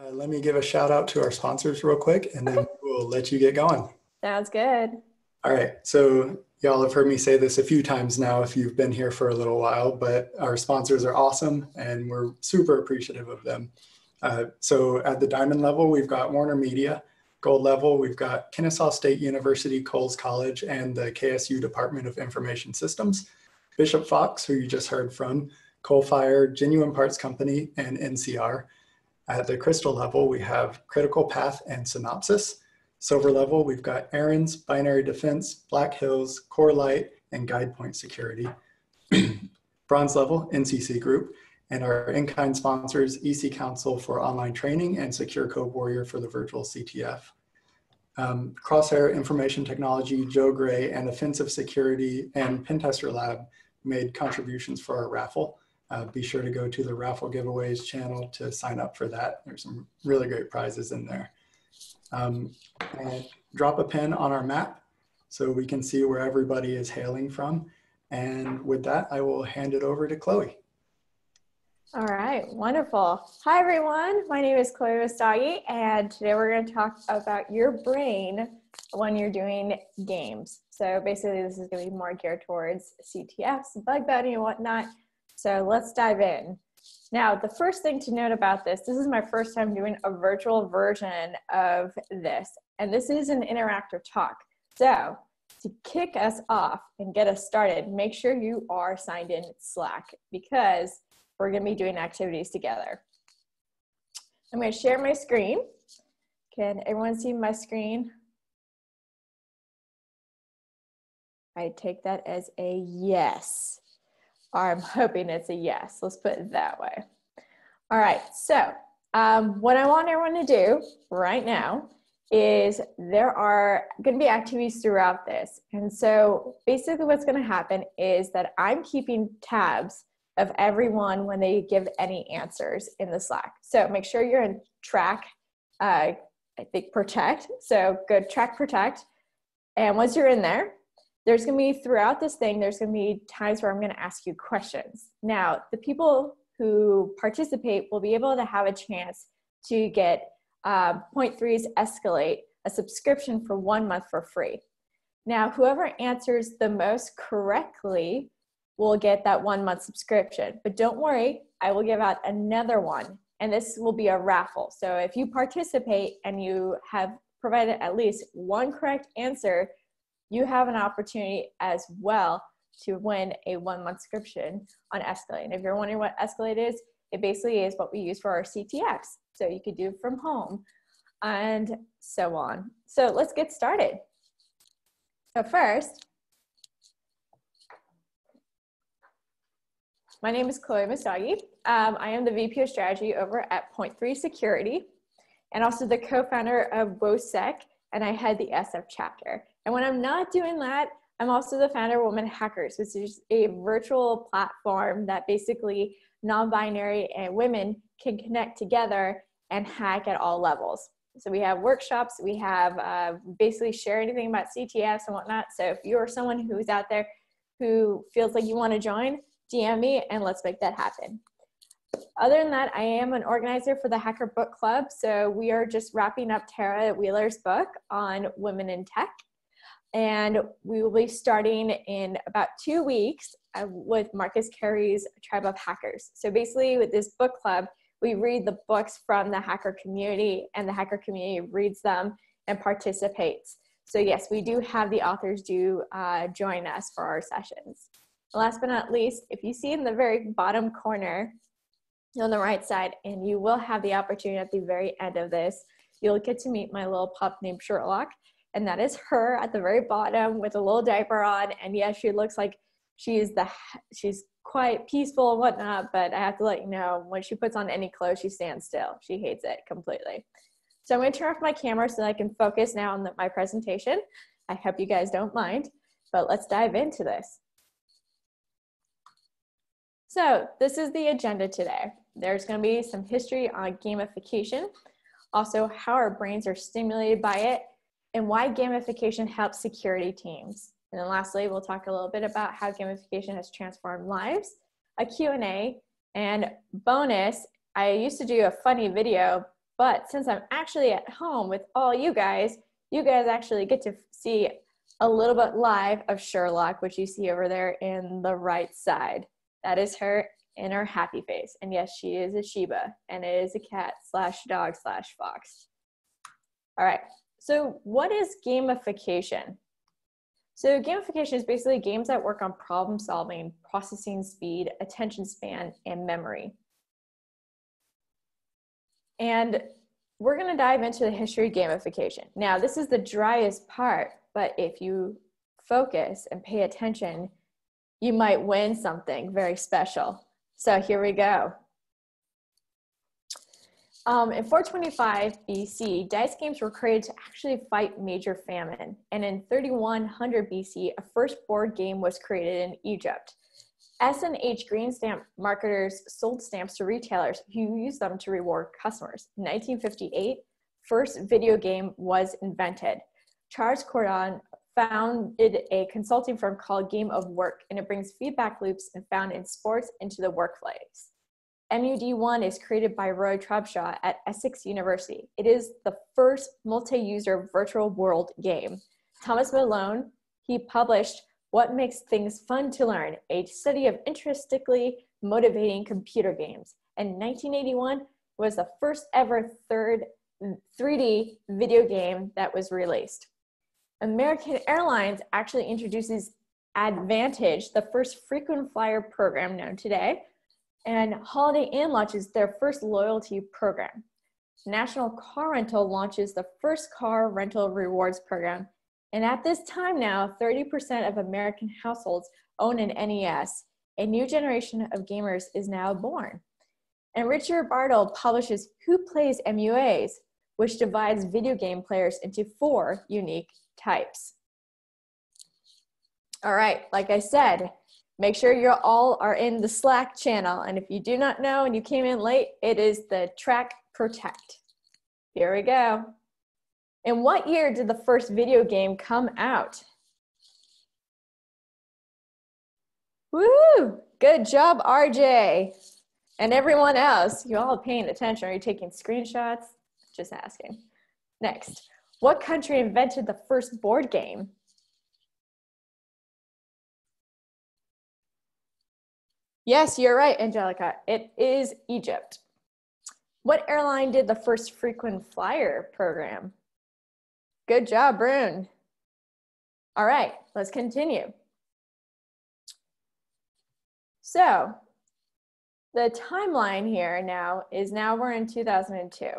Uh, let me give a shout out to our sponsors real quick and then we'll let you get going. Sounds good. All right. So, y'all have heard me say this a few times now if you've been here for a little while, but our sponsors are awesome and we're super appreciative of them. Uh, so, at the diamond level, we've got Warner Media. Gold level, we've got Kennesaw State University, Coles College, and the KSU Department of Information Systems. Bishop Fox, who you just heard from, Coalfire, Genuine Parts Company, and NCR. At the crystal level, we have Critical Path and Synopsys. Silver level, we've got Aaron's, Binary Defense, Black Hills, Corelight, and GuidePoint Security. Bronze level, NCC Group, and our in-kind sponsors, EC Council for online training and Secure Code Warrior for the virtual CTF. Um, Crosshair Information Technology, Joe Gray, and Offensive Security and Pentester Lab made contributions for our raffle uh, be sure to go to the raffle giveaways channel to sign up for that. There's some really great prizes in there. Um, drop a pin on our map so we can see where everybody is hailing from. And with that, I will hand it over to Chloe. All right, wonderful. Hi, everyone. My name is Chloe Messdaghi, and today we're going to talk about your brain when you're doing games. So basically, this is going to be more geared towards CTFs, bug bounty, and whatnot. So let's dive in. Now, the first thing to note about this, this is my first time doing a virtual version of this, and this is an interactive talk. So to kick us off and get us started, make sure you are signed in Slack because we're gonna be doing activities together. I'm gonna share my screen. Can everyone see my screen? I take that as a yes. I'm hoping it's a yes. Let's put it that way. All right, so um, what I want everyone to do right now is there are going to be activities throughout this. And so basically what's going to happen is that I'm keeping tabs of everyone when they give any answers in the Slack. So make sure you're in track, uh, I think protect. So go track protect. And once you're in there, there's going to be throughout this thing there's going to be times where i'm going to ask you questions. Now the people who participate will be able to have a chance to get uh, point threes escalate a subscription for one month for free. Now whoever answers the most correctly will get that one month subscription. But don't worry i will give out another one and this will be a raffle. So if you participate and you have provided at least one correct answer you have an opportunity as well to win a one month subscription on Escalate. And if you're wondering what Escalate is, it basically is what we use for our CTFs. So you could do from home and so on. So let's get started. So first, my name is Chloe Messdaghi. Um, I am the VP of Strategy over at Point Three Security and also the co-founder of WOSEC, and I head the SF chapter. And when I'm not doing that, I'm also the founder of WomenHackerz, which is a virtual platform that basically non binary and women can connect together and hack at all levels. So we have workshops, we have uh, basically share anything about CTFs and whatnot. So if you're someone who's out there who feels like you want to join, DM me and let's make that happen. Other than that, I am an organizer for the Hacker Book Club. So we are just wrapping up Tarah Wheeler's book on women in tech and we will be starting in about two weeks uh, with Marcus Carey's Tribe of Hackers. So basically, with this book club, we read the books from the hacker community, and the hacker community reads them and participates. So yes, we do have the authors do uh, join us for our sessions. Last but not least, if you see in the very bottom corner on the right side, and you will have the opportunity at the very end of this, you'll get to meet my little pup named Sherlock and that is her at the very bottom with a little diaper on. And yes, she looks like she's the she's quite peaceful and whatnot, but I have to let you know when she puts on any clothes, she stands still. She hates it completely. So I'm going to turn off my camera so that I can focus now on the, my presentation. I hope you guys don't mind, but let's dive into this. So this is the agenda today. There's going to be some history on gamification, also how our brains are stimulated by it, and why gamification helps security teams. And then lastly, we'll talk a little bit about how gamification has transformed lives, a Q&A, and bonus, I used to do a funny video, But since I'm actually at home with all you guys, you guys actually get to see a little bit live of Sherlock, which you see over there in the right side. That is her in her happy face. And yes, she is a Shiba and it is a cat slash dog slash fox. All right, so what is gamification? So gamification is basically games that work on problem solving, processing speed, attention span, and memory. And we're gonna dive into the history of gamification. Now, this is the driest part, but if you focus and pay attention, you might win something very special. So here we go. Um, in 425 BC, dice games were created to actually fight major famine. And in 3100 BC, a first board game was created in Egypt. S&H green stamp marketers sold stamps to retailers who used them to reward customers. In 1958, first video game was invented. Charles Coonradt founded a consulting firm called Game of Work, and it brings feedback loops and found in sports into the workplace. MUD1 is created by Roy Trubshaw at Essex University. It is the first multi-user virtual world game. Thomas Malone, he published What Makes Things Fun to Learn, a study of interestingly motivating computer games. And 1981 was the first ever third 3D video game that was released. American Airlines actually introduces Advantage, the first frequent flyer program known today, and Holiday Inn launches their first loyalty program. National Car Rental launches the first car rental rewards program. And at this time now, 30% of American households own an NES. A new generation of gamers is now born. And Richard Bartle publishes Who Plays MUAs, which divides video game players into four unique types. All right, like I said, make sure you all are in the Slack channel. And if you do not know and you came in late, it is the Track Protect. Here we go. In what year did the first video game come out? Woo! Good job, RJ. And everyone else, you all paying attention. Are you taking screenshots? Just asking. Next, what country invented the first board game? Yes, you're right, Angelica. It is Egypt. What airline did the first frequent flyer program? Good job, Brune. All right, let's continue. So the timeline here now is now we're in 2002.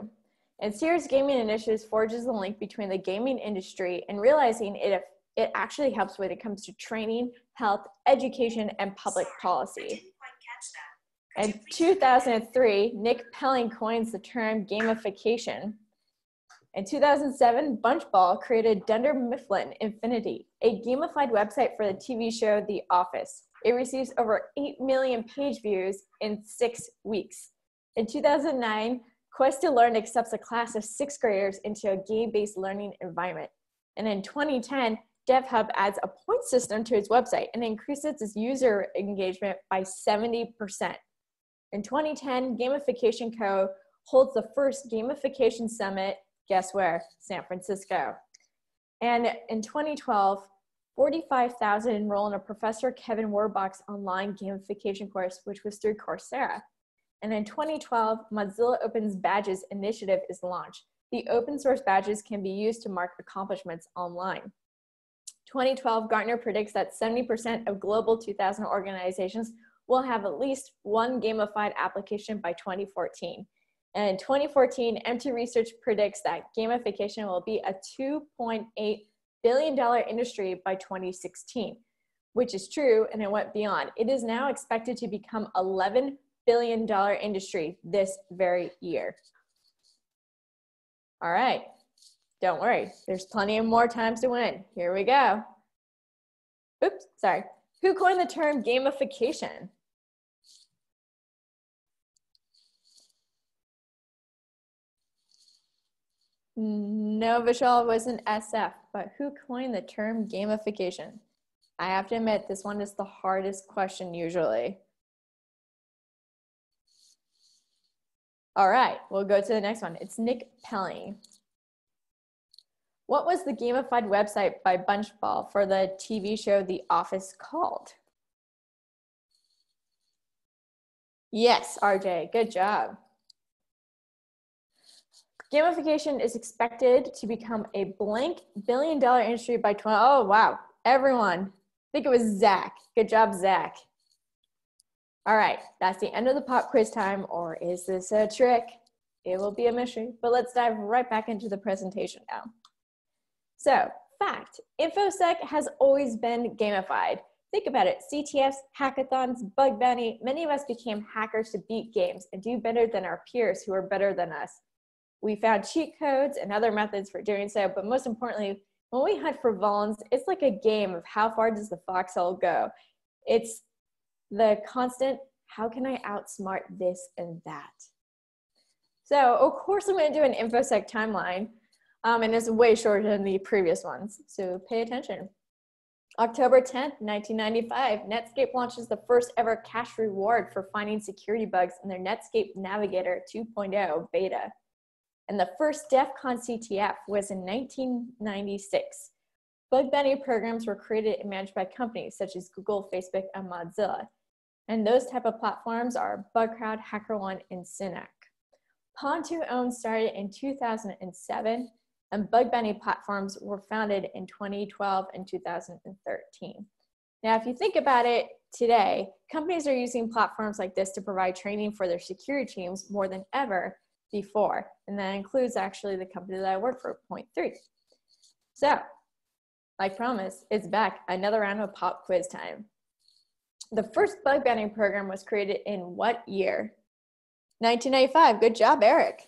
And Serious Gaming Initiatives forges the link between the gaming industry and realizing it, it actually helps when it comes to training, health, education, and public policy. In 2003, Nick Pelling coins the term gamification. In 2007, Bunchball created Dunder Mifflin Infinity, a gamified website for the TV show The Office. It receives over 8 million page views in six weeks. In 2009, Quest to Learn accepts a class of sixth graders into a game-based learning environment. And in 2010, DevHub adds a point system to its website and increases its user engagement by 70%. In 2010, Gamification Co. holds the first gamification summit, guess where? San Francisco. And in 2012, 45,000 enroll in a Professor Kevin Werbach's online gamification course, which was through Coursera. And in 2012, Mozilla Open's Badges initiative is launched. The open source badges can be used to mark accomplishments online. 2012, Gartner predicts that 70% of global 2000 organizations will have at least one gamified application by 2014. And in 2014, M2 Research predicts that gamification will be a $2.8 billion industry by 2016, which is true, and it went beyond. It is now expected to become 11 billion dollar industry this very year. All right, don't worry, there's plenty of more times to win. Here we go. Oops, sorry. Who coined the term gamification? No, Vishal was an SF, but who coined the term gamification? I have to admit, this one is the hardest question usually. All right, we'll go to the next one. It's Nick Pelling. What was the gamified website by Bunchball for the TV show The Office called? Yes, RJ, good job. Gamification is expected to become a blank billion dollar industry by 20. Oh, wow. Everyone. I think it was Zach. Good job, Zach. All right, that's the end of the pop quiz time, or is this a trick? It will be a mystery, but let's dive right back into the presentation now. So, fact, InfoSec has always been gamified. Think about it, CTFs, hackathons, bug bounty, many of us became hackers to beat games and do better than our peers who are better than us. We found cheat codes and other methods for doing so, but most importantly, when we hunt for vulns, it's like a game of how far does the foxhole go? It's the constant, how can I outsmart this and that? So of course I'm gonna do an InfoSec timeline um, and it's way shorter than the previous ones. So pay attention. October 10th, 1995, Netscape launches the first ever cash reward for finding security bugs in their Netscape Navigator 2.0 beta. And the first DEF CON CTF was in 1996. Bug bounty programs were created and managed by companies such as Google, Facebook, and Mozilla. And those type of platforms are Bugcrowd, HackerOne, and Synack. Pwn2Own started in 2007 and bug bounty platforms were founded in 2012 and 2013. Now, if you think about it today, companies are using platforms like this to provide training for their security teams more than ever before. And that includes actually the company that I work for, Point Three. So, like promised, it's back, another round of pop quiz time. The first bug bounty program was created in what year? 1995. Good job, Eric.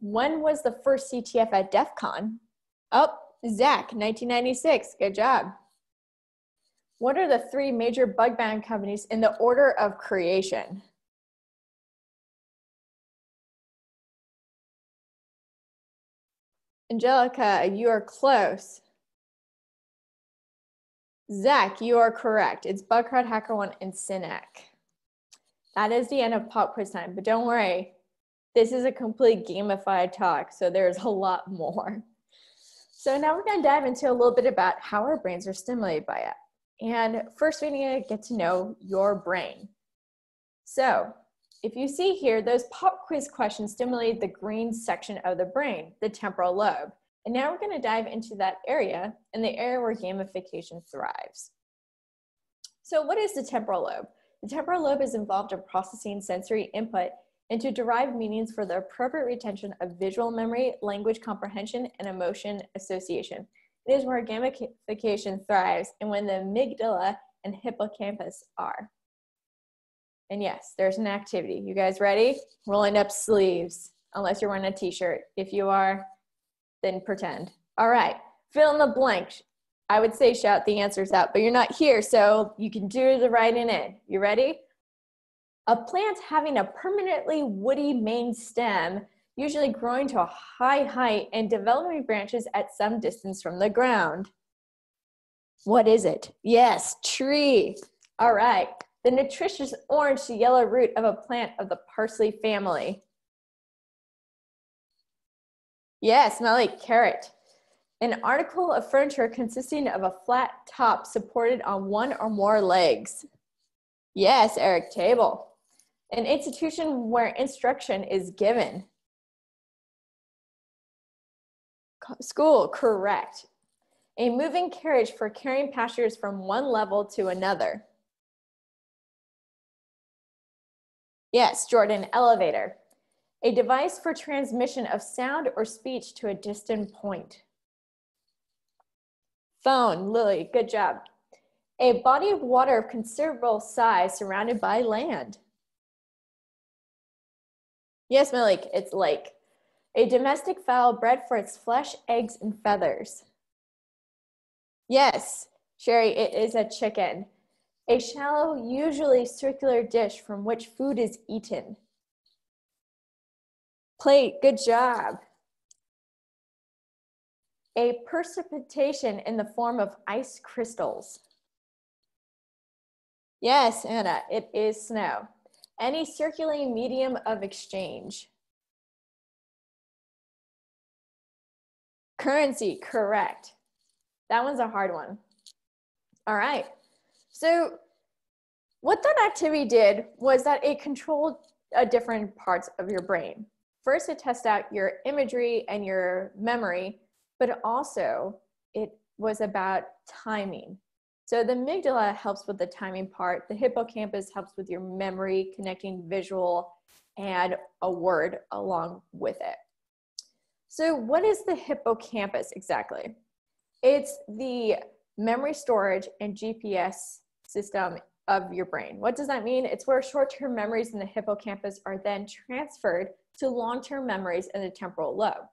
When was the first CTF at DEF CON? Oh, Zach, 1996. Good job. What are the three major bug bounty companies in the order of creation? Angelica, you are close. Zach, you are correct. It's Bugcrowd, HackerOne, and Synack. That is the end of pop quiz time, but don't worry, this is a complete gamified talk, so there's a lot more. So now we're gonna dive into a little bit about how our brains are stimulated by it. And first we need to get to know your brain. So if you see here, those pop quiz questions stimulate the green section of the brain, the temporal lobe. And now we're gonna dive into that area and the area where gamification thrives. So what is the temporal lobe? The temporal lobe is involved in processing sensory input and to derive meanings for the appropriate retention of visual memory, language comprehension, and emotion association. It is where gamification thrives and when the amygdala and hippocampus are. And yes, there's an activity. You guys ready? Rolling up sleeves, unless you're wearing a t-shirt. If you are, then pretend. All right, fill in the blank. I would say shout the answers out, but you're not here, so you can do the writing in. You ready? A plant having a permanently woody main stem, usually growing to a high height and developing branches at some distance from the ground. What is it? Yes, tree. All right. The nutritious orange to yellow root of a plant of the parsley family. Yes, Malik, carrot. An article of furniture consisting of a flat top supported on one or more legs. Yes, Eric, table an institution where instruction is given. School, correct. A moving carriage for carrying passengers from one level to another. Yes, Jordan, elevator. A device for transmission of sound or speech to a distant point. Phone, Lily, good job. A body of water of considerable size surrounded by land. Yes, Malik, it's like a domestic fowl bred for its flesh, eggs, and feathers. Yes, Sherry, it is a chicken. A shallow, usually circular dish from which food is eaten. Plate, good job. A precipitation in the form of ice crystals. Yes, Anna, it is snow Any circulating medium of exchange. Currency, correct. That one's a hard one. All right. So what that activity did was that it controlled uh, different parts of your brain. First, it tests out your imagery and your memory, but also it was about timing. So the amygdala helps with the timing part. The hippocampus helps with your memory, connecting visual and a word along with it. So what is the hippocampus exactly? It's the memory storage and GPS system of your brain. What does that mean? It's where short-term memories in the hippocampus are then transferred to long-term memories in the temporal lobe.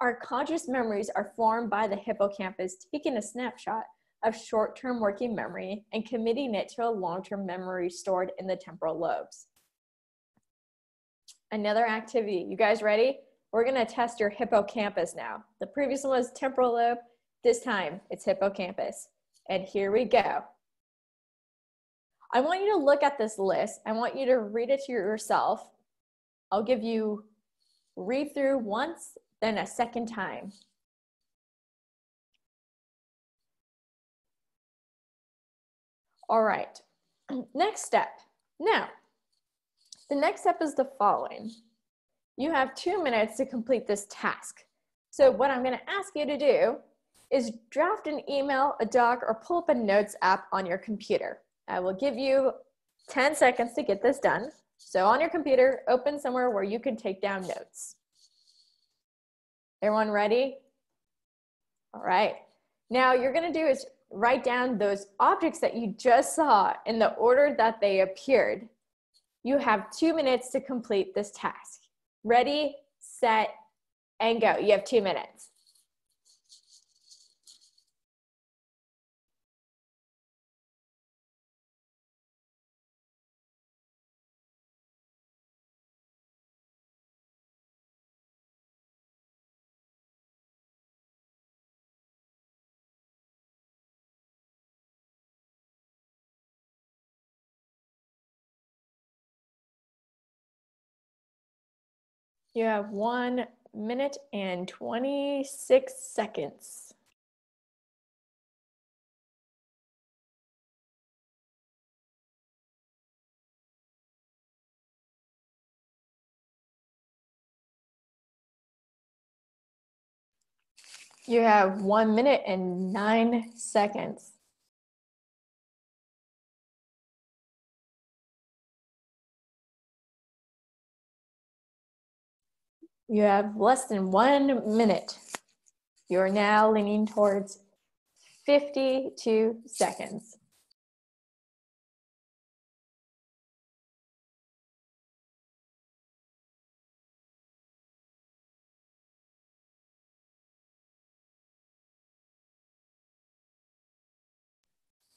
Our conscious memories are formed by the hippocampus taking a snapshot of short term working memory and committing it to a long term memory stored in the temporal lobes. Another activity. You guys ready? We're to test your hippocampus now. The previous one was temporal lobe. This time it's hippocampus. And here we go. I want you to look at this list. I want you to read it to yourself. I'll give you read through once, then a second time. All right, next step. Now, the next step is the following. You have two minutes to complete this task. So what I'm gonna ask you to do is draft an email, a doc, or pull up a notes app on your computer. I will give you 10 seconds to get this done. So on your computer, open somewhere where you can take down notes. Everyone ready? All right. Now you're gonna do is write down those objects that you just saw in the order that they appeared. You have two minutes to complete this task. Ready, set, and go. You have two minutes. You have one minute and 26 seconds. You have one minute and nine seconds. You have less than one minute. You're now leaning towards 52 seconds.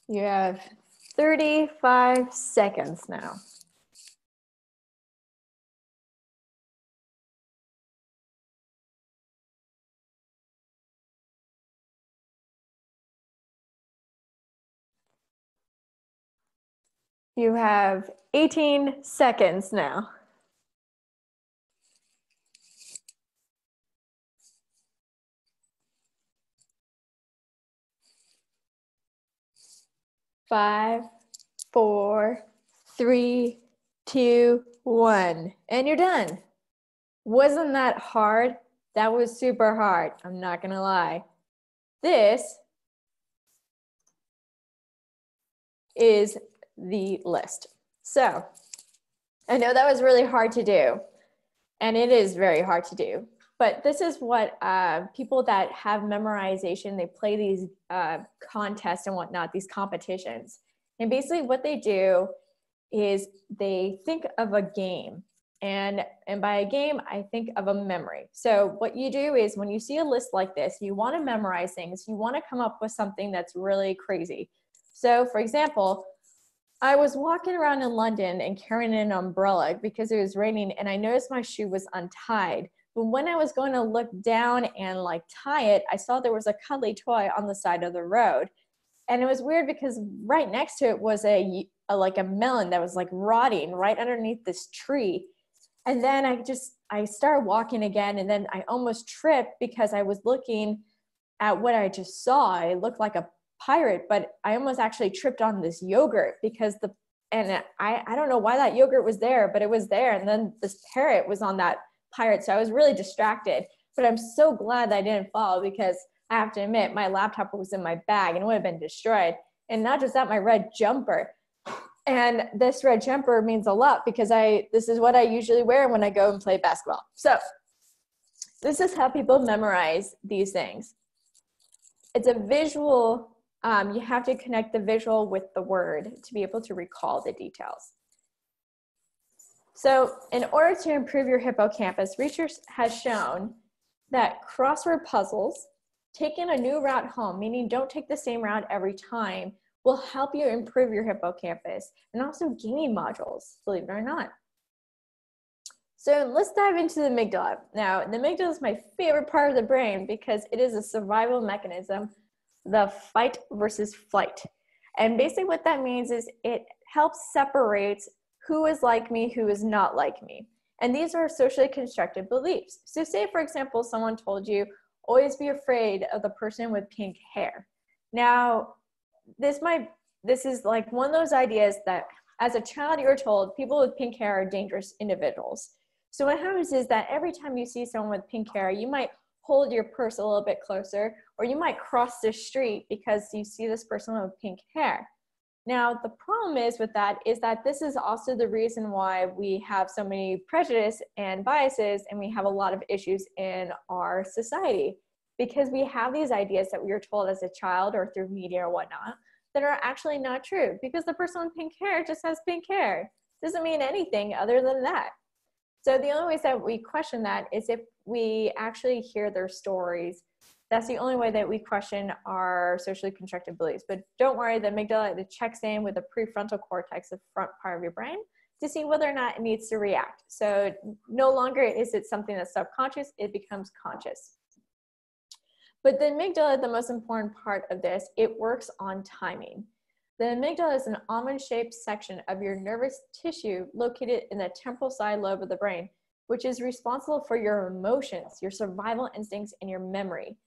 You have 35 seconds now. You have 18 seconds now. Five, four, three, two, one. And you're done. Wasn't that hard? That was super hard. I'm not going to lie. This is the list. So I know that was really hard to do, and it is very hard to do. But this is what uh, people that have memorization, they play these uh, contests and whatnot, these competitions. And basically, what they do is they think of a game. And, and by a game, I think of a memory. So, what you do is when you see a list like this, you want to memorize things, you want to come up with something that's really crazy. So, for example, I was walking around in London and carrying an umbrella because it was raining and I noticed my shoe was untied. But when I was going to look down and like tie it, I saw there was a cuddly toy on the side of the road. And it was weird because right next to it was a a, like a melon that was like rotting right underneath this tree. And then I just, I started walking again and then I almost tripped because I was looking at what I just saw. It looked like a pirate, but I almost actually tripped on this yogurt because the, and I, I don't know why that yogurt was there, but it was there. And then this parrot was on that pirate. So I was really distracted, but I'm so glad that I didn't fall because I have to admit my laptop was in my bag and it would have been destroyed. And not just that, my red jumper. And this red jumper means a lot because I this is what I usually wear when I go and play basketball. So this is how people memorize these things. It's a visual, um, you have to connect the visual with the word to be able to recall the details. So in order to improve your hippocampus, research has shown that crossword puzzles, taking a new route home, meaning don't take the same route every time, will help you improve your hippocampus and also gaming modules, believe it or not. So let's dive into the amygdala. Now, the amygdala is my favorite part of the brain because it is a survival mechanism, the fight versus flight. And basically what that means is it helps separate who is like me, who is not like me. And these are socially constructed beliefs. So say, for example, someone told you, always be afraid of the person with pink hair. Now, this might, this is like one of those ideas that as a child you're told people with pink hair are dangerous individuals. So what happens is that every time you see someone with pink hair, you might hold your purse a little bit closer, or you might cross the street because you see this person with pink hair. Now, the problem is with that is that this is also the reason why we have so many prejudice and biases and we have a lot of issues in our society because we have these ideas that we were told as a child or through media or whatnot that are actually not true because the person with pink hair just has pink hair. Doesn't mean anything other than that. So the only ways that we question that is if we actually hear their stories that's the only way that we question our socially constructed beliefs. But don't worry, the amygdala checks in with the prefrontal cortex, the front part of your brain, to see whether or not it needs to react. So no longer is it something that's subconscious, it becomes conscious. But the amygdala, the most important part of this, it works on timing. The amygdala is an almond-shaped section of your nervous tissue located in the temporal side lobe of the brain, which is responsible for your emotions, your survival instincts, and your memory.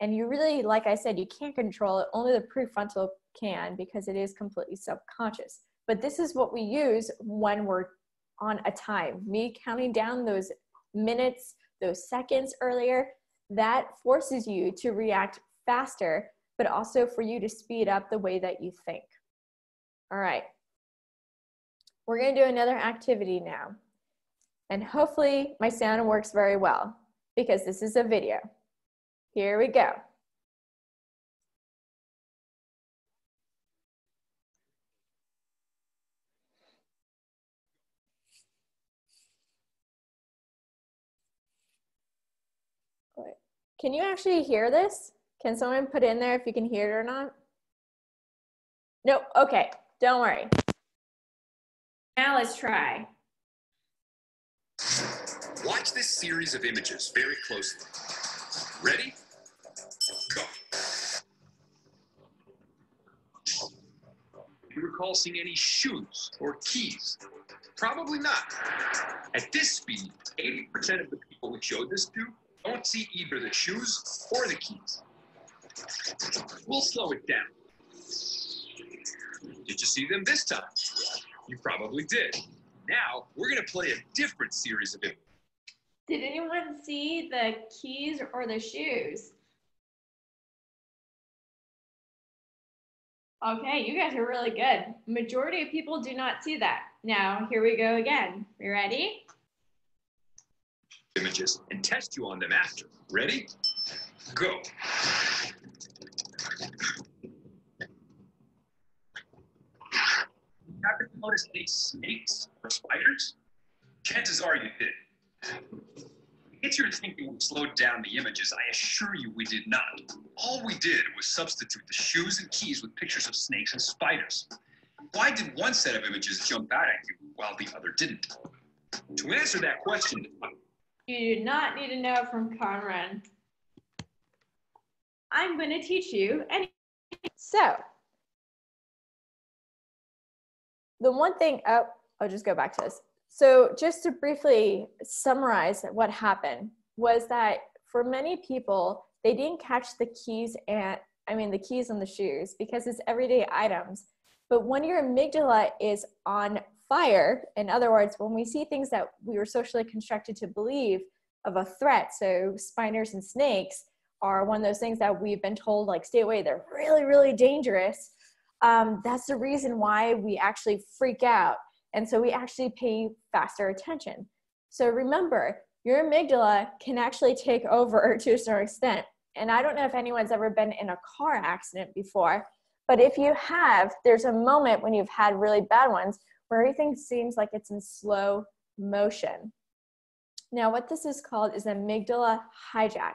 And you really like i said you can't control it. Only the prefrontal can because it is completely subconscious. But this is what we use when we're on a time. Me counting down those minutes those seconds earlier that forces you to react faster but also for you to speed up the way that you think. All right. We're going to do another activity now and hopefully my sound works very well because this is a video here we go. Can you actually hear this? Can someone put in there if you can hear it or not? Nope. Okay. Don't worry. Now let's try. Watch this series of images very closely. Ready? Go. Do you recall seeing any shoes or keys? Probably not. At this speed, 80% of the people we showed this to don't see either the shoes or the keys. We'll slow it down. Did you see them this time? You probably did. Now, we're going to play a different series of images. Did anyone see the keys or the shoes? Okay, you guys are really good. Majority of people do not see that. Now, here we go again. You ready? Images and test you on them after. Ready? Go. Haven't you noticed any snakes or spiders? Chances are you did. If you're thinking we slowed down the images, I assure you we did not. All we did was substitute the shoes and keys with pictures of snakes and spiders. Why did one set of images jump out at you while the other didn't? To answer that question, you do not need to know from Conran. I'm going to teach you. Any- so, the one thing, oh, I'll just go back to this. So, just to briefly summarize what happened was that for many people, they didn't catch the keys and I mean the keys on the shoes because it's everyday items. But when your amygdala is on fire, in other words, when we see things that we were socially constructed to believe of a threat, so spiders and snakes are one of those things that we've been told like stay away, they're really, really dangerous. Um, that's the reason why we actually freak out and so we actually pay faster attention. So remember, your amygdala can actually take over to a certain extent. And I don't know if anyone's ever been in a car accident before, but if you have, there's a moment when you've had really bad ones where everything seems like it's in slow motion. Now, what this is called is amygdala hijack.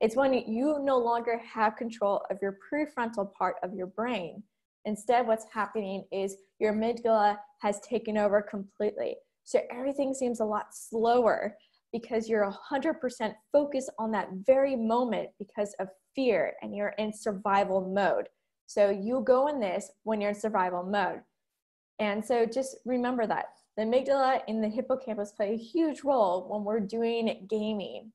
It's when you no longer have control of your prefrontal part of your brain. Instead, what's happening is your amygdala has taken over completely. So everything seems a lot slower because you're 100% focused on that very moment because of fear and you're in survival mode. So you go in this when you're in survival mode. And so just remember that the amygdala and the hippocampus play a huge role when we're doing gaming.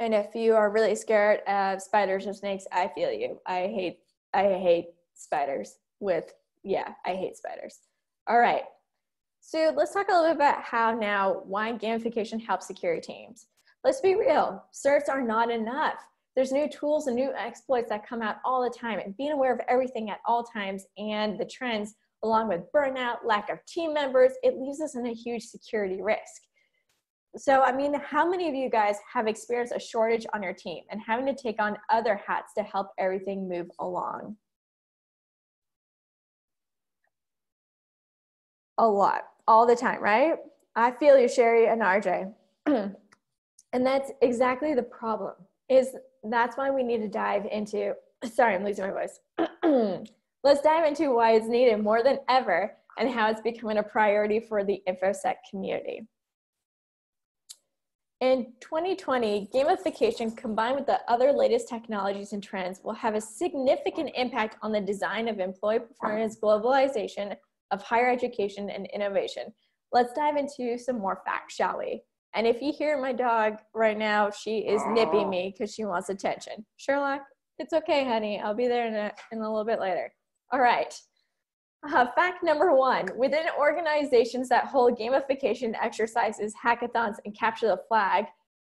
And if you are really scared of spiders or snakes, I feel you. I hate I hate spiders with yeah, I hate spiders. All right. So let's talk a little bit about how now why gamification helps security teams. Let's be real, certs are not enough. There's new tools and new exploits that come out all the time, and being aware of everything at all times and the trends, along with burnout, lack of team members, it leaves us in a huge security risk. So, I mean, how many of you guys have experienced a shortage on your team and having to take on other hats to help everything move along? A lot all the time, right? I feel you, Sherry and RJ. and that's exactly the problem. Is that's why we need to dive into sorry, I'm losing my voice. Let's dive into why it's needed more than ever and how it's becoming a priority for the InfoSec community. In 2020, gamification combined with the other latest technologies and trends will have a significant impact on the design of employee performance globalization of higher education and innovation. Let's dive into some more facts, shall we? And if you hear my dog right now, she is nipping me because she wants attention. Sherlock, it's okay, honey. I'll be there in a, in a little bit later. All right. Uh, fact number one within organizations that hold gamification exercises, hackathons, and capture the flag,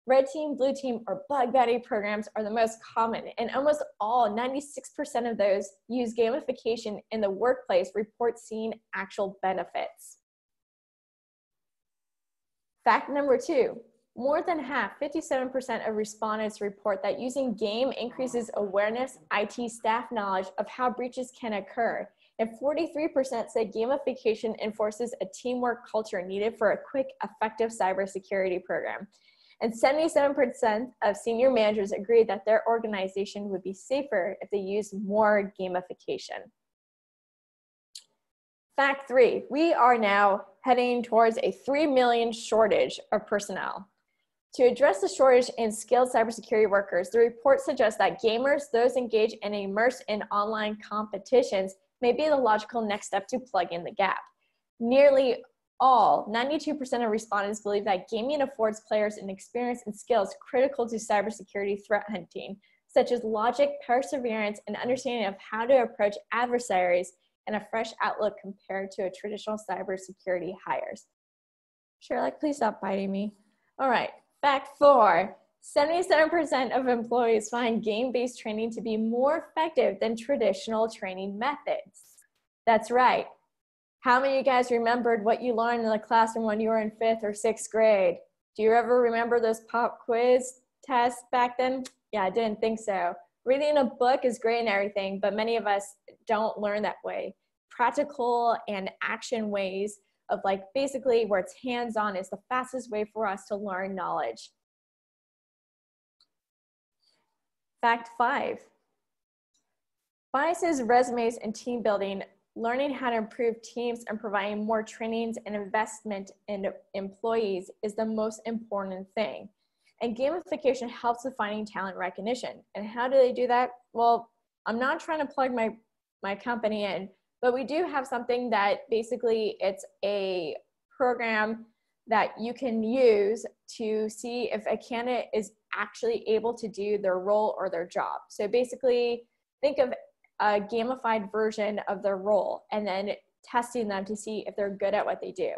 red team, blue team, or bug bounty programs are the most common. And almost all, 96% of those use gamification in the workplace report seeing actual benefits. Fact number two, more than half, 57% of respondents report that using game increases awareness, IT staff knowledge of how breaches can occur. And 43% say gamification enforces a teamwork culture needed for a quick, effective cybersecurity program. And 77% of senior managers agreed that their organization would be safer if they used more gamification. Fact three, we are now heading towards a 3 million shortage of personnel. To address the shortage in skilled cybersecurity workers, the report suggests that gamers, those engaged and immersed in online competitions, may be the logical next step to plug in the gap. Nearly all, 92% of respondents believe that gaming affords players an experience and skills critical to cybersecurity threat hunting, such as logic, perseverance, and understanding of how to approach adversaries and a fresh outlook compared to a traditional cybersecurity hires. Sherlock, please stop biting me. All right, fact four. 77% of employees find game-based training to be more effective than traditional training methods. That's right. How many of you guys remembered what you learned in the classroom when you were in fifth or sixth grade? Do you ever remember those pop quiz tests back then? Yeah, I didn't think so. Reading a book is great and everything, but many of us don't learn that way. Practical and action ways of like basically where it's hands on is the fastest way for us to learn knowledge. Fact five biases, resumes, and team building learning how to improve teams and providing more trainings and investment in employees is the most important thing. And gamification helps with finding talent recognition. And how do they do that? Well, I'm not trying to plug my, my company in, but we do have something that basically it's a program that you can use to see if a candidate is actually able to do their role or their job. So basically, think of a gamified version of their role and then testing them to see if they're good at what they do.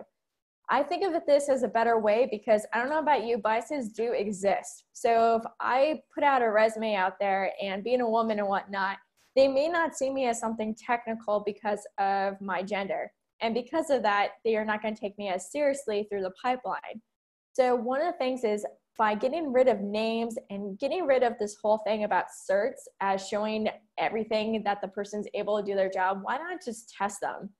I think of this as a better way because I don't know about you, biases do exist. So if I put out a resume out there and being a woman and whatnot, they may not see me as something technical because of my gender. And because of that, they are not going to take me as seriously through the pipeline. So, one of the things is by getting rid of names and getting rid of this whole thing about certs as showing everything that the person's able to do their job, why not just test them?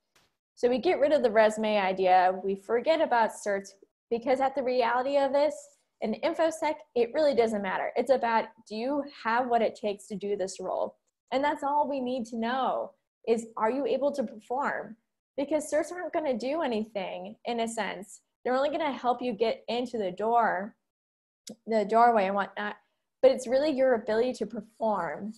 So, we get rid of the resume idea, we forget about certs because, at the reality of this, in InfoSec, it really doesn't matter. It's about do you have what it takes to do this role? And that's all we need to know is are you able to perform? Because certs aren't going to do anything in a sense. They're only going to help you get into the door, the doorway and whatnot. But it's really your ability to perform.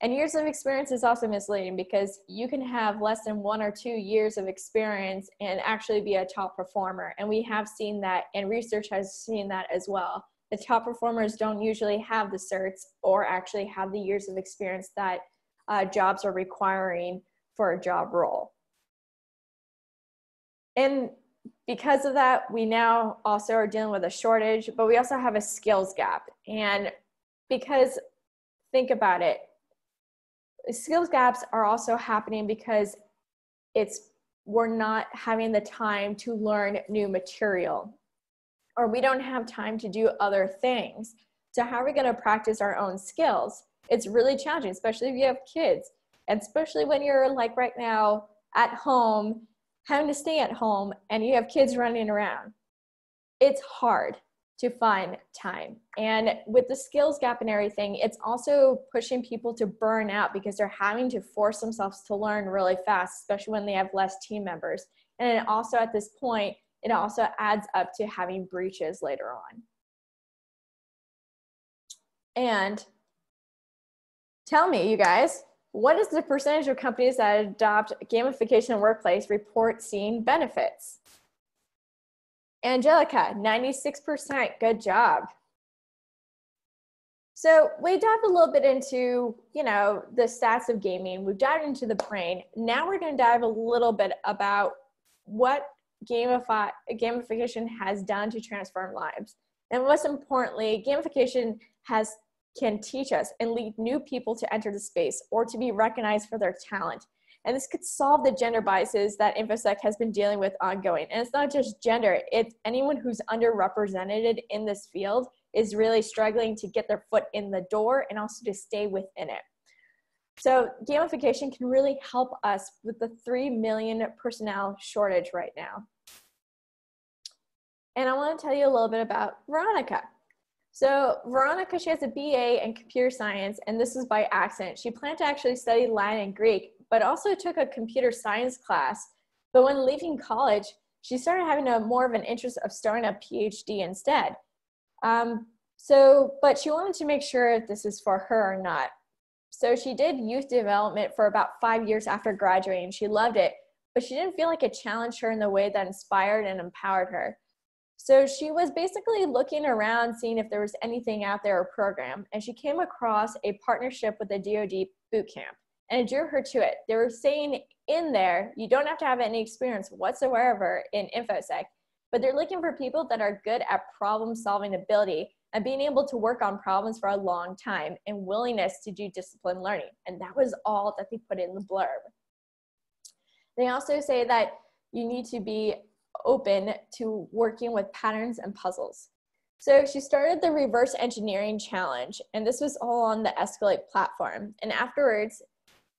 And years of experience is also misleading because you can have less than one or two years of experience and actually be a top performer. And we have seen that, and research has seen that as well the top performers don't usually have the certs or actually have the years of experience that uh, jobs are requiring for a job role. And because of that, we now also are dealing with a shortage, but we also have a skills gap. And because think about it, skills gaps are also happening because it's we're not having the time to learn new material or we don't have time to do other things. So, how are we going to practice our own skills? It's really challenging, especially if you have kids, and especially when you're like right now at home, having to stay at home, and you have kids running around. It's hard to find time. And with the skills gap and everything, it's also pushing people to burn out because they're having to force themselves to learn really fast, especially when they have less team members. And also at this point, it also adds up to having breaches later on. And tell me, you guys, what is the percentage of companies that adopt gamification in workplace report seeing benefits? Angelica, 96%, good job. So we dived a little bit into, you know, the stats of gaming. We've dived into the brain. Now we're going to dive a little bit about what gamify, gamification has done to transform lives. And most importantly, gamification has can teach us and lead new people to enter the space or to be recognized for their talent. And this could solve the gender biases that InfoSec has been dealing with ongoing. And it's not just gender, it's anyone who's underrepresented in this field is really struggling to get their foot in the door and also to stay within it. So gamification can really help us with the 3 million personnel shortage right now. And I want to tell you a little bit about Veronica. So Veronica, she has a BA in computer science, and this is by accident. She planned to actually study Latin and Greek, but also took a computer science class. But when leaving college, she started having a more of an interest of starting a PhD instead. Um, so, but she wanted to make sure if this is for her or not. So she did youth development for about five years after graduating. She loved it, but she didn't feel like it challenged her in the way that inspired and empowered her. So she was basically looking around, seeing if there was anything out there or program, and she came across a partnership with the DoD boot camp, and it drew her to it. They were saying in there, you don't have to have any experience whatsoever in InfoSec, but they're looking for people that are good at problem solving ability and being able to work on problems for a long time and willingness to do disciplined learning. And that was all that they put in the blurb. They also say that you need to be open to working with patterns and puzzles. So she started the reverse engineering challenge, and this was all on the Escalate platform. And afterwards,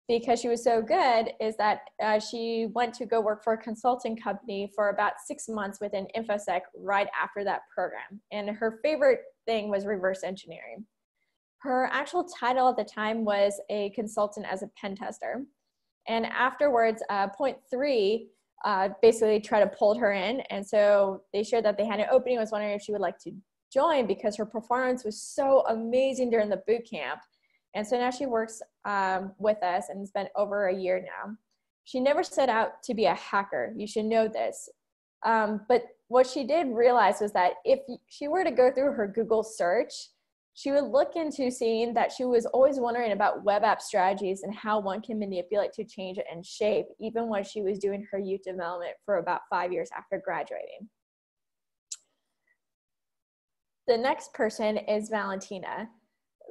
because she was so good is that uh, she went to go work for a consulting company for about six months within infosec right after that program and her favorite thing was reverse engineering her actual title at the time was a consultant as a pen tester and afterwards uh, point three uh, basically tried to pull her in and so they shared that they had an opening was wondering if she would like to join because her performance was so amazing during the boot camp and so now she works um, with us and it's been over a year now. She never set out to be a hacker. You should know this. Um, but what she did realize was that if she were to go through her Google search, she would look into seeing that she was always wondering about web app strategies and how one can manipulate to change and shape, even when she was doing her youth development for about five years after graduating. The next person is Valentina.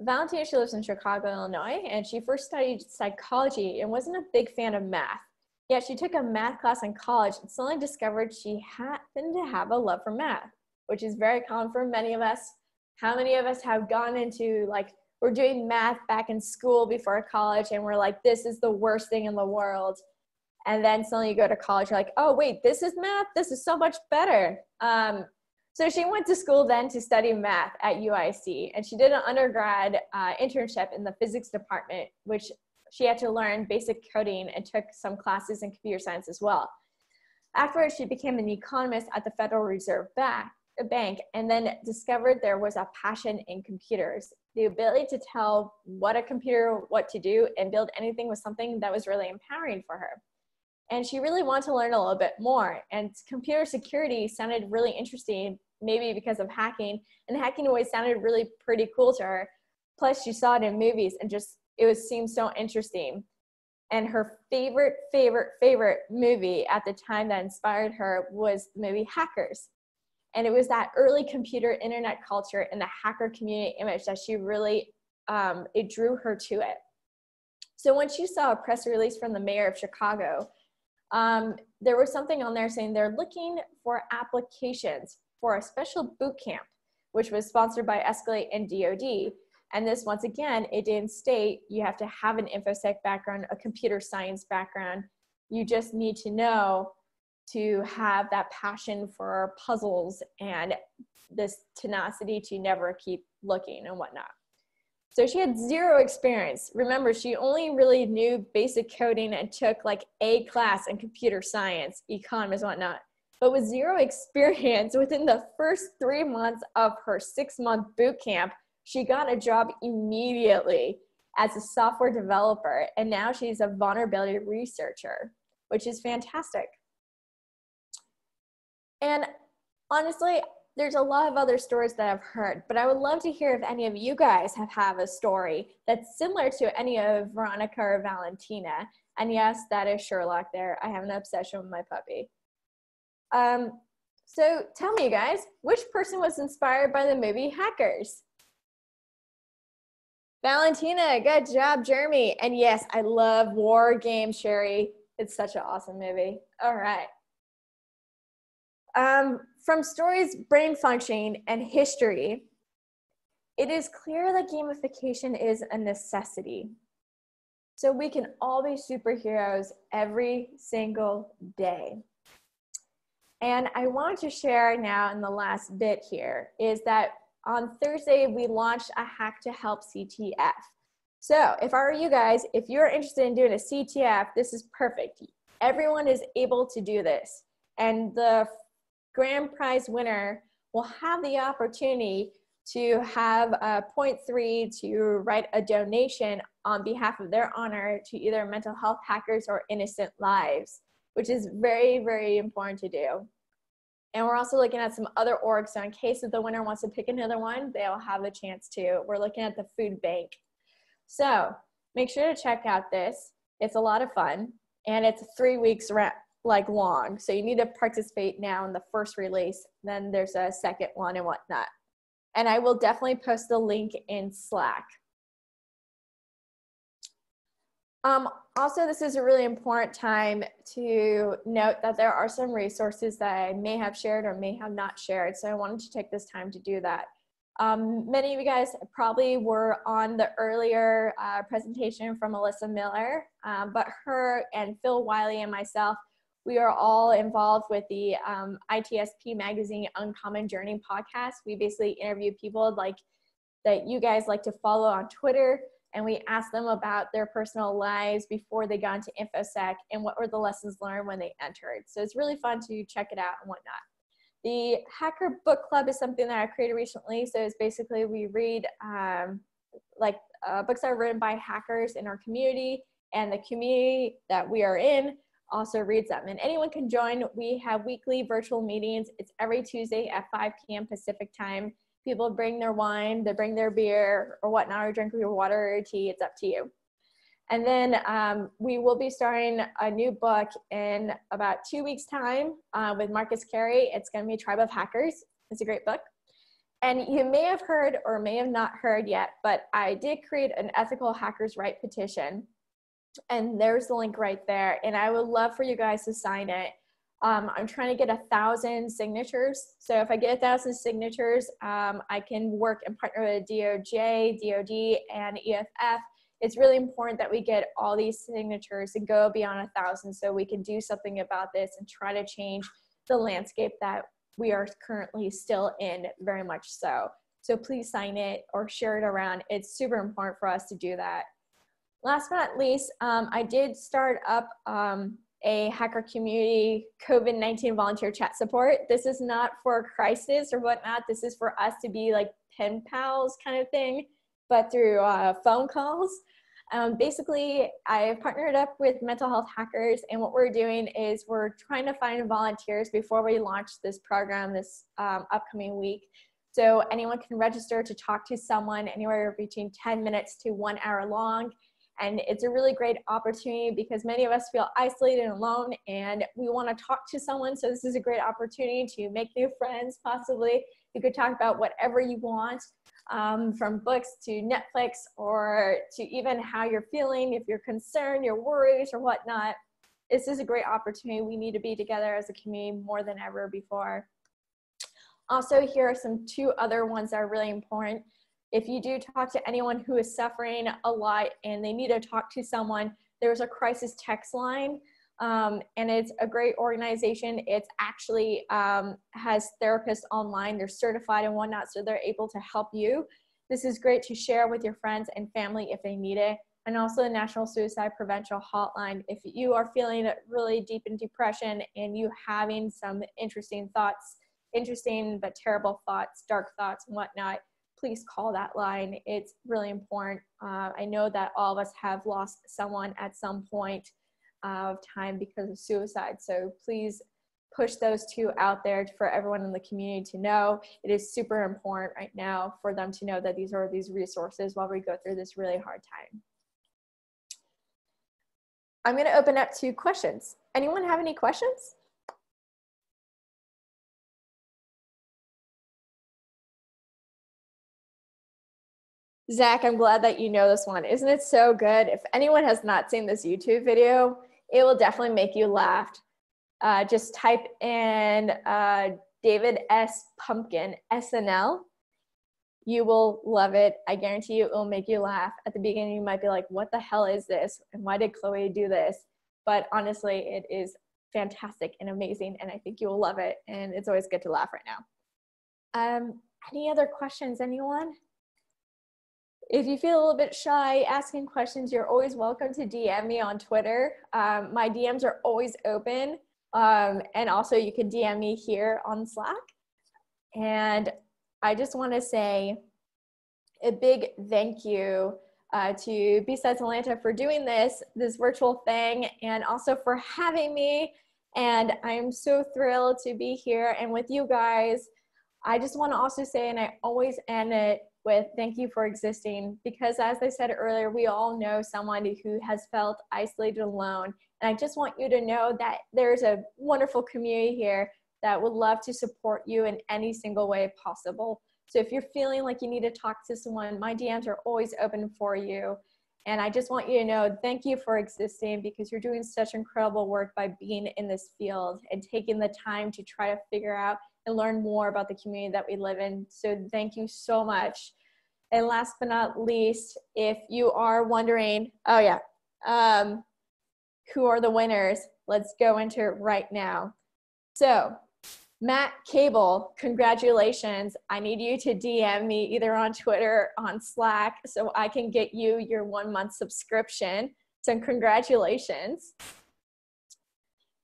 Valentina, she lives in Chicago, Illinois, and she first studied psychology and wasn't a big fan of math. Yet she took a math class in college and suddenly discovered she happened to have a love for math, which is very common for many of us. How many of us have gone into like, we're doing math back in school before college and we're like, this is the worst thing in the world. And then suddenly you go to college, you're like, oh, wait, this is math? This is so much better. Um, so she went to school then to study math at UIC, and she did an undergrad uh, internship in the physics department, which she had to learn basic coding and took some classes in computer science as well. Afterwards, she became an economist at the Federal Reserve Bank and then discovered there was a passion in computers. The ability to tell what a computer what to do and build anything was something that was really empowering for her. And she really wanted to learn a little bit more. And computer security sounded really interesting, maybe because of hacking. And hacking always sounded really pretty cool to her. Plus, she saw it in movies and just it was seemed so interesting. And her favorite, favorite, favorite movie at the time that inspired her was the movie Hackers. And it was that early computer internet culture and the hacker community image that she really, um, it drew her to it. So when she saw a press release from the mayor of Chicago, um, there was something on there saying they're looking for applications for a special boot camp, which was sponsored by Escalate and DoD. And this, once again, it didn't state you have to have an InfoSec background, a computer science background. You just need to know to have that passion for puzzles and this tenacity to never keep looking and whatnot. So she had zero experience. Remember, she only really knew basic coding and took like a class in computer science, economics, whatnot. But with zero experience, within the first three months of her six month boot camp, she got a job immediately as a software developer, and now she's a vulnerability researcher, which is fantastic. And honestly, there's a lot of other stories that I've heard, but I would love to hear if any of you guys have have a story that's similar to any of Veronica or Valentina. And yes, that is Sherlock there. I have an obsession with my puppy. Um, so tell me, you guys, which person was inspired by the movie Hackers? Valentina, good job, Jeremy. And yes, I love War Games, Sherry. It's such an awesome movie. All right. Um, from stories, brain function, and history, it is clear that gamification is a necessity. So we can all be superheroes every single day. And I want to share now in the last bit here is that on Thursday, we launched a Hack to Help CTF. So if I were you guys, if you're interested in doing a CTF, this is perfect. Everyone is able to do this. And the grand prize winner will have the opportunity to have a point three to write a donation on behalf of their honor to either mental health hackers or innocent lives, which is very, very important to do. And we're also looking at some other orgs. So in case if the winner wants to pick another one, they'll have a chance to. We're looking at the food bank. So make sure to check out this. It's a lot of fun and it's three weeks like long. So you need to participate now in the first release. Then there's a second one and whatnot. And I will definitely post the link in Slack. Um, also, this is a really important time to note that there are some resources that I may have shared or may have not shared. So I wanted to take this time to do that. Um, many of you guys probably were on the earlier uh, presentation from Alyssa Miller, um, but her and Phil Wylie and myself, we are all involved with the um, ITSP Magazine Uncommon Journey podcast. We basically interview people like that you guys like to follow on Twitter and we ask them about their personal lives before they got into InfoSec and what were the lessons learned when they entered. So it's really fun to check it out and whatnot. The Hacker Book Club is something that I created recently. So it's basically we read um, like uh, books that are written by hackers in our community and the community that we are in also reads them. And anyone can join. We have weekly virtual meetings. It's every Tuesday at 5 p.m. Pacific time. People bring their wine, they bring their beer or whatnot, or drink your water or tea. It's up to you. And then um, we will be starting a new book in about two weeks' time uh, with Marcus Carey. It's going to be Tribe of Hackers. It's a great book. And you may have heard or may have not heard yet, but I did create an ethical hackers right petition. And there's the link right there. And I would love for you guys to sign it. Um, I'm trying to get a thousand signatures. So if I get a thousand signatures, um, I can work and partner with DOJ, DOD, and EFF it's really important that we get all these signatures and go beyond a thousand so we can do something about this and try to change the landscape that we are currently still in very much so so please sign it or share it around it's super important for us to do that last but not least um, i did start up um, a hacker community covid-19 volunteer chat support this is not for crisis or whatnot this is for us to be like pen pals kind of thing but through uh, phone calls. Um, basically, I've partnered up with mental health hackers, and what we're doing is we're trying to find volunteers before we launch this program this um, upcoming week. So anyone can register to talk to someone anywhere between 10 minutes to one hour long. And it's a really great opportunity because many of us feel isolated and alone and we want to talk to someone. So this is a great opportunity to make new friends, possibly. You could talk about whatever you want um, from books to Netflix or to even how you're feeling, if you're concerned, your worries or whatnot. This is a great opportunity. We need to be together as a community more than ever before. Also, here are some two other ones that are really important. If you do talk to anyone who is suffering a lot and they need to talk to someone, there's a crisis text line um, and it's a great organization. It's actually um, has therapists online. They're certified and whatnot, so they're able to help you. This is great to share with your friends and family if they need it. And also the National Suicide Prevention Hotline. If you are feeling really deep in depression and you having some interesting thoughts, interesting but terrible thoughts, dark thoughts and whatnot, please call that line. It's really important. Uh, I know that all of us have lost someone at some point of time because of suicide. So please push those two out there for everyone in the community to know. It is super important right now for them to know that these are these resources while we go through this really hard time. I'm going to open up to questions. Anyone have any questions? Zach, I'm glad that you know this one. Isn't it so good? If anyone has not seen this YouTube video, it will definitely make you laugh. Uh, just type in uh, David S. Pumpkin SNL. You will love it. I guarantee you it will make you laugh. At the beginning, you might be like, what the hell is this? And why did Chloe do this? But honestly, it is fantastic and amazing. And I think you will love it. And it's always good to laugh right now. Um, any other questions, anyone? If you feel a little bit shy asking questions, you're always welcome to DM me on Twitter. Um, my DMs are always open. Um, and also, you can DM me here on Slack. And I just want to say a big thank you uh, to B-Sides Atlanta for doing this, this virtual thing, and also for having me. And I'm so thrilled to be here and with you guys. I just want to also say, and I always end it with thank you for existing because as I said earlier, we all know someone who has felt isolated alone. And I just want you to know that there's a wonderful community here that would love to support you in any single way possible. So if you're feeling like you need to talk to someone, my DMs are always open for you. And I just want you to know thank you for existing because you're doing such incredible work by being in this field and taking the time to try to figure out and learn more about the community that we live in. So thank you so much. And last but not least, if you are wondering, oh yeah, um, who are the winners? Let's go into it right now. So Matt Cable, congratulations. I need you to DM me either on Twitter, or on Slack, so I can get you your one month subscription. So congratulations.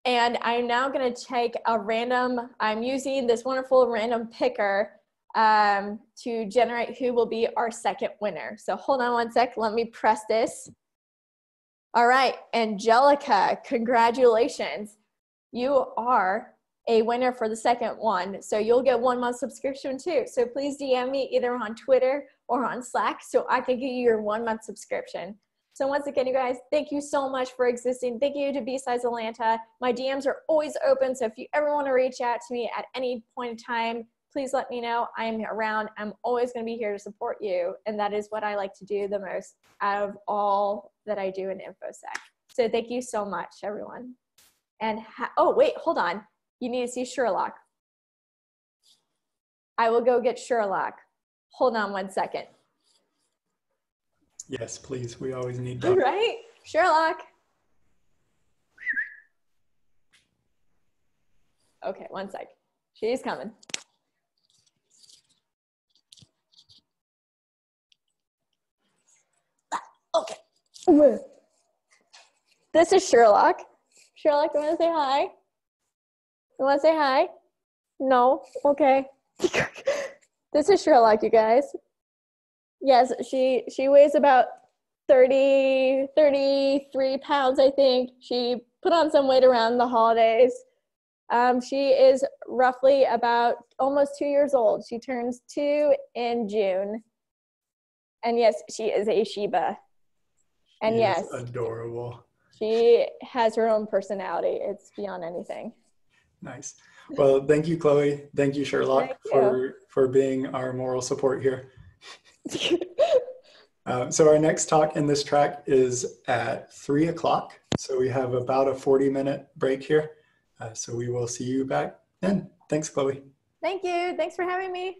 And I'm now gonna take a random, I'm using this wonderful random picker um, to generate who will be our second winner. So hold on one sec, let me press this. All right, Angelica, congratulations. You are a winner for the second one. So you'll get one month subscription too. So please DM me either on Twitter or on Slack so I can give you your one month subscription. So once again, you guys, thank you so much for existing. Thank you to B-Sides Atlanta. My DMs are always open. So if you ever want to reach out to me at any point in time, please let me know. I am around. I'm always going to be here to support you. And that is what I like to do the most out of all that I do in InfoSec. So thank you so much, everyone. And oh, wait, hold on. You need to see Sherlock. I will go get Sherlock. Hold on one second. Yes, please. We always need that. Right? Sherlock. Okay, one sec. She's coming. Okay. This is Sherlock. Sherlock, you want to say hi? You want to say hi? No? Okay. this is Sherlock, you guys. Yes, she she weighs about 30 33 pounds, I think. She put on some weight around the holidays. Um, she is roughly about almost two years old. She turns two in June. And yes, she is a Shiba. And yes, adorable. she has her own personality. It's beyond anything. Nice. Well, thank you, Chloe. Thank you, Sherlock, Thank you. for for being our moral support here. Uh, so our next talk in this track is at three o'clock. So we have about a 40 minute break here. Uh, so we will see you back then. Thanks, Chloe. Thank you. Thanks for having me.